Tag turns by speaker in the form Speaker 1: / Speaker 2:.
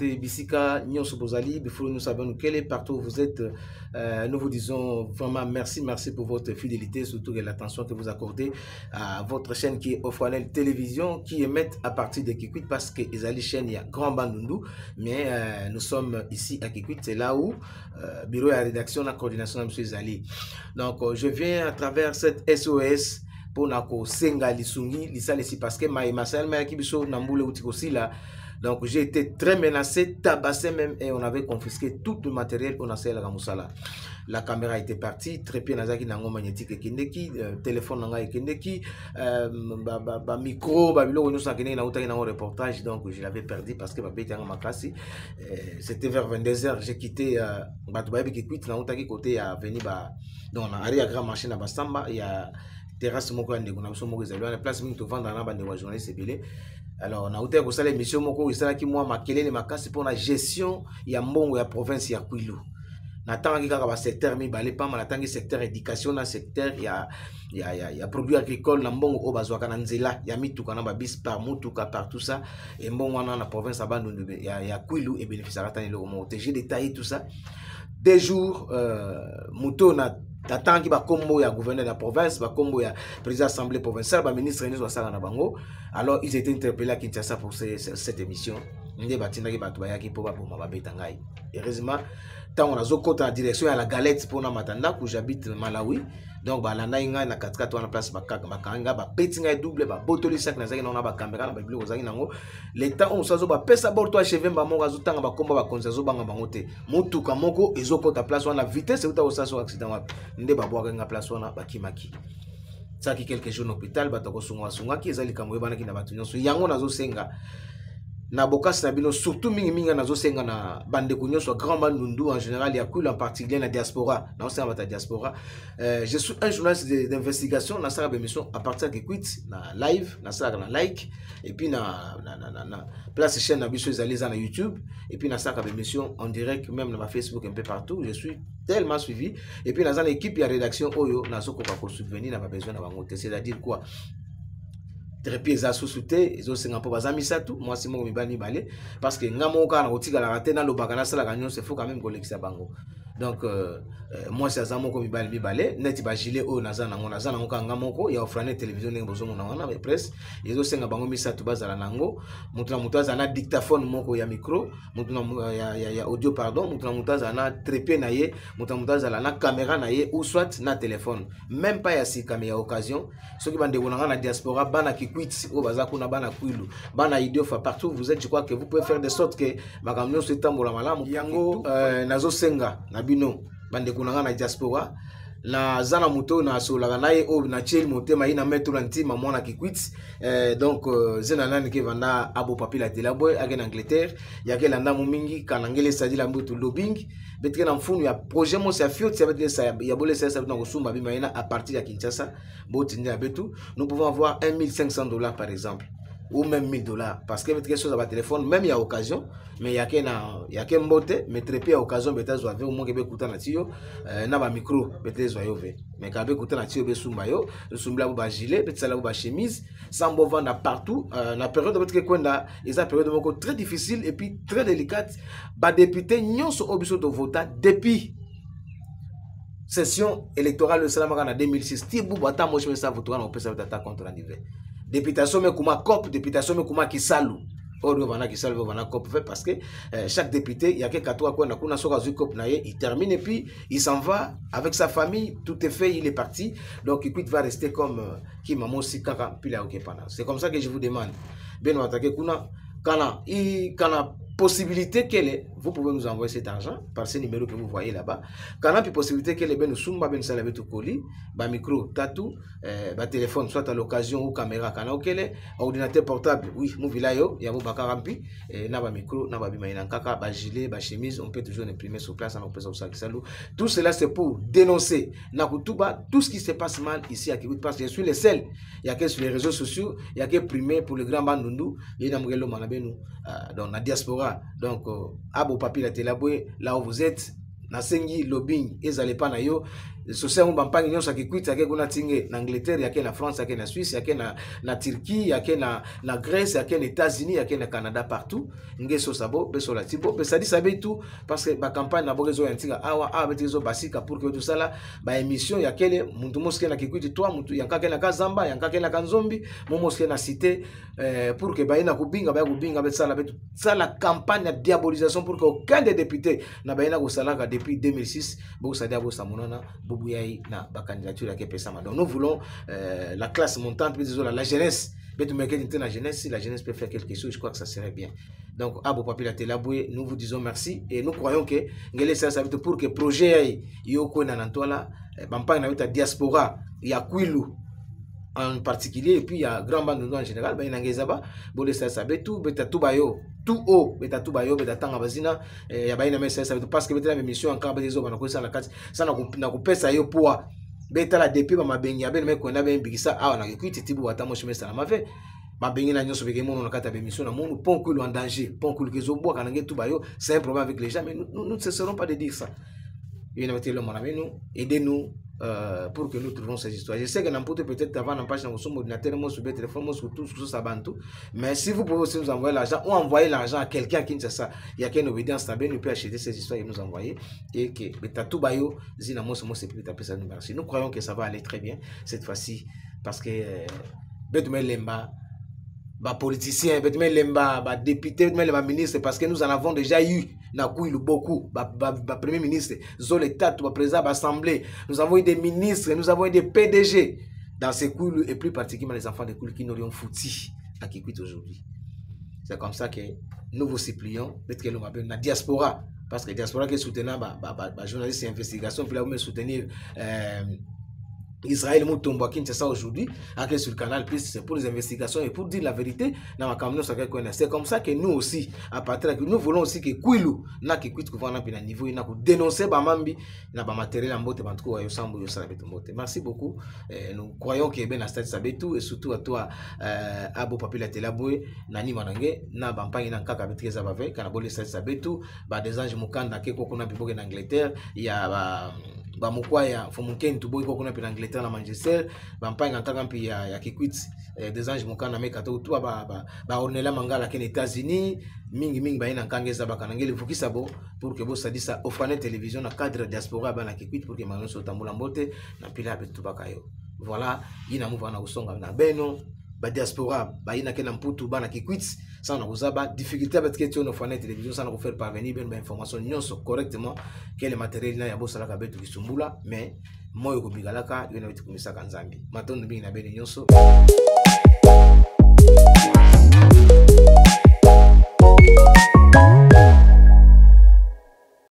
Speaker 1: te bisika nyonso bozali bifolo nyonso abanu kele partout où vous êtes euh, nous vous disons vraiment merci merci pour votre fidélité surtout et l'attention que vous accordez à votre chaîne qui est Ofranel Télévision qui émet à partir de Kikwit parce que Ezali chaîne il y a Grand Bandundu mais euh, nous sommes ici à Kikwit c'est là où euh, bureau de rédaction la coordination de M. Ezali donc euh, je viens à travers cette SOS mpona kosenga lisungi lisalisi parce que mayema sayamayaki biso na mbula euti kosila donc j'ai été très menacé tabassé même et on avait confisqué tout le matériel on asalelaka mosala la caméra était partie trépied nazalaki nango magnétique ekendeki euh, téléphone na ngai ekendeki euh, bamicro babiloko nyonso akendeki nautaki nango reportage. Donc je l'avais perdu parce que babeti yango makasi. Euh, c'était vers 22 heures j'ai quitté euh, bato bayebi kikwiti nautaki côté ya veni ba donc na ari grand marché na basamba ya terrasse moko ndeko na biso moko ezali wana. Place mingi tovandaka na bandeko ya journaliste ebele alors nautaki kosala émission moko esalaki mwa makelele makasi mpona gestion ya mbongo ya province ya kwilu. Natangaki kaka basecteur mibale pamba natangi secteur éducation na secteur ya, ya, ya, ya produit agricole na mbongo oyo bazwaka na nzela ya mituka na babis par mutuka par tout ça. E mbongo wana na province ya bandundu ya, ya kwilu ebénéficiaka tani eloko moko. Te j'ai détaillé tout ça. Deux jours euh, moto na natangi bakombo ya gouverneur ya province bakombo ya président assemblée provinciale baministre nyonso basala na bango. Alors ils étaient interpellés à kinshasa pour ce, ce, cette émission. Nde batindaki bato bayaki mpo baboma babeta heureusement ntango nazokɔta na direction ya la galette mpona mata. Ndako j'habite malawi. Donc balandaki ngai na katikati wana place bakangi ngai bapeti ngai double babotoli saki nazalaki nango na bakamera na babiloko ozalaki nango. Leta oyo mosusu azobapesa borto achevemba moko azotanga bakomba bakonzi azobanga bango te. Motuka moko ezokɔta place wana. Vitesse euta kosala so accident wapi? Nde babwakaki ngai place wana bakimaki. Saki quelque jour na hôpital bato akosungwasungaki eza likambo oyebanaki na bato nyonso. Yango nazosenga na bokasi na bino surtout mingimingi nazosenga na bandeko nyonso ya grand bandundu en général ya kulu en particulier na diaspora. Naosenga bato ya diaspora. Euh, je suis un journaliste d'investigation nasalaka bémission à partir ya kikwit na live nasalaka na like et puis na, na, na, na, na place chaîne na biso ezali eza na youtube et puis nasalaka bémission en direct même na bafacebook un peu partout. Je suis tellement suivi et puis naza na équipe ya rédaction oyo nazokoka kosubvenir na babesoin na bango te. C'est à dire quoi? Trepi eza susu te ezosenga mpo baza misato mwasi moko mibali mibale parce que nga moko kaka na kotikalaka te nalobaka nasalaka nyonso efo quand même kolekisa bango donc euh, euh, mwasi aza moko mibale mibale. Neti bagilet oyo naza nango naza nango kaka nga moko. Ya ofrane télévision ndenge bozomona wana presse. Ezosenga bango misato bazala nango. Moto na moto azala na dictaphone moko ya micro. Moto na ya, ya, ya audio pardon. Moto na moto azala na trepie na ye. Moto na moto azala na caméra na ye ou soit na téléphone. Même pas ya sika me ya occasion. Soki bandeko na nga na diaspora bana kikwit oyo baza kuna bana kwilu. Bana idiofa partout. Vous êtes je crois que vous pouvez faire de sorte que makambo nyonso etambola malamu. Yango euh, nazosenga. Na bino bandeko na nga na diaspora naza na moto oyo nasololaka na ye oyo natieli motema ye na metola ntima mwana eh, donc uh, zena nani ke vanda abo papila telabwe ake na angleterre yake elanda mo mingi kana ngele esadila mbutu lobing. Betike na mfunu ya projet mosi ya ya betelesa ya bolesa esa betu na kosumba bima ye na a partir ya kinshasa botindi ya betu. Nous pouvons avoir 1500 dollars par exemple ou même 1000 dollars. Parce que betike soza batelefone même ya occasion mais yake na yake mbote mais trepe ya occasion beta zwa ve omonge bekuta na ti yo euh, na bamicro bete ezwa yo ve mais kaka bekuta na ti yo besumba yo esumbila bo bagilet betisala bo bachemise sans bovanda partout euh, na période betike kwenda eza période moko très difficile et puis très délicate. Badepute nyonso oyo biso tovota depuis session électorale esalamaka na 2006 ti bubu ata moshi mesa votoka na kopesa beta ata contre na députation mekuma cop députation mekuma kisalu? Oyo bana kisalu oyo cop fait parce que euh, chaque député yake katoka kwenda kuna soki azwi cop na il termine et puis il s'en va avec sa famille. Tout est fait il est parti. Donc Kikwit va rester comme euh, kimamosi kaka mpila ya okepana c'est comme ça que je vous demande. Beno batake kuna kana i kana possibilité qu'elle est, vous pouvez nous envoyer cet argent par ce numéro que vous voyez là-bas. Quand on possibilité qu'elle est, ben sommes ben ça tout colis, ba micro, tatou, euh, ba téléphone, soit à l'occasion ou caméra, on est ordinateur portable, oui, mon vilayo, il y a mon bakarampi, na ba micro, na ba bima kaka, ba gilet, ba chemise, on peut toujours imprimer sur place, on peut ça salou. Tout cela c'est pour dénoncer Nakutuba, tout ce qui se passe mal ici à Kibut parce que je suis le seul. Y a que sur les réseaux sociaux, y a que primé pour le grand bandundu, y a Namgelo Manabenu, dans la diaspora donc uh, abo papi la telabwe là où vous êtes nasengi lobbying ezala epa na yo social yango bampangi nyonso akikwiti ake kuna tinge na angleterre yake na france yake na suisse yake na, na turquie yake na, na grèce yake na états-unis yake na canada partout. Nge esosa bo besola ti bo besalisa be tu parce que bacampagne na boka ezoya ntika awa awa beti ezobasika pour ke tosala baémission ya kele muntu mosuke na kikwiti toi mutu yankake na kazamba yankake na kanzombi mo mosuke na cité euh, pour que baye na kobinga baya kobinga besala betu sala campagne ya diabolisation pour que aucun des députés na baye na kosalaka depuis 2006 bokosadi bobuyai na bacandidature yake epesama donc nous voulons euh, la classe montante la jeunesse. Te na jeunesse si la jeunesse peut faire quelque chose je crois que ça serait bien. Donc abo papi la telabwe nous vous disons merci et nous croyons que pour que projet yai yo kwena na ntwala bampangi na bitu ya diaspora ya kwilu en particulier et puis il y a grand bande en général ba inanga ezaba bole ça ça betu beta tu bayo tout haut beta tu bayo beta tanga bazina eh, ya baina mesa ça parce que beta émission encore ba dezo bana ko ça na kati ça na na kopesa yo poa beta la depuis ba mabengi ya ben me kwenda ben bigisa awa na kwiti tibu wata mo shimesa na mave mabengi na nyonso beke mono na kati ya bémission na monu pont kulu en danger pont kulu kezo bois kana ngetu bayo c'est un problème avec les gens mais nous ne cesserons pas de dire ça. Yena batelo mon ami nous euh, pour que nous trouvons ces histoires. Je sais que n'importe peut-être avant une page dans son ordinateur, moi sur téléphone, sur tout, sur ça. Mais si vous pouvez aussi nous envoyer l'argent ou envoyer l'argent à quelqu'un qui ne sait ça, il y a qu'une obédience, nous peut acheter ces histoires et nous envoyer. Et que c'est plus taper ça. Nous croyons que ça va aller très bien cette fois-ci parce que Bedoumen Lemba, bah politicien, Bedoumen Lemba, bah député, ministre, parce que nous en avons déjà eu beaucoup. Ba, ba, ba premier ministre zole tatu ba président assemblée. Nous avons eu des ministres nous avons eu des PDG dans ces kuilu et plus particulièrement les enfants de kuilu qui n'aurions foutu à Kikwit aujourd'hui. C'est comme ça que nous vous supplions peut-être que nous appelons la diaspora parce que la diaspora qui soutenant ba, ba, ba, ba journaliste investigation puis là vous me soutenir euh, Israël Mutombo à Kinshasa aujourd'hui, sur le canal plus c'est pour les investigations et pour dire la vérité C'est comme ça que nous aussi, à partir de nous voulons aussi que Kwilu na ki kwit kuvana pina niveau ko dénoncer ba mambi na ba matériel en bote bantuko wa yosambu yosala betu mbote. Merci beaucoup. Eh, nous croyons que ben stade sabetu et surtout à toi euh, abo papila telabwe nani manange na bampangi na kaka betreza bave kana bole stade sabetu ba des anges mukanda ke koko na biboke na Angleterre il y a ba bamokwaya fomukeni tuboki koko na mpe na angleterre na manchester. Bampangi kaka mpe ya, ya kikwit eh, des anges mokana meka to tuwa baornela ba, ba mangala kene états-unis. Mingi mingi baye na nkanga eza baka nangeli vukisa bo pour ke bosalisa ofane télévision na cadre diaspora ya bana kikwit pour ke ma nyonso otambola mbote na mpila ya betubaka yo. Voilà ye na muva na kosonga na beno badiaspora baye na ke na mputu bana kikwiti sango na koza badifficulté abatiki eti oyo na ofana télévision sango na kofaire parvenir bino bainformation nyonso correctement kele matériel na ya bosalaka betu kisumbula mais moyo ekobikalaka yo na betikumisaka nzambe. Matondo mingi na bene nyonso. thank you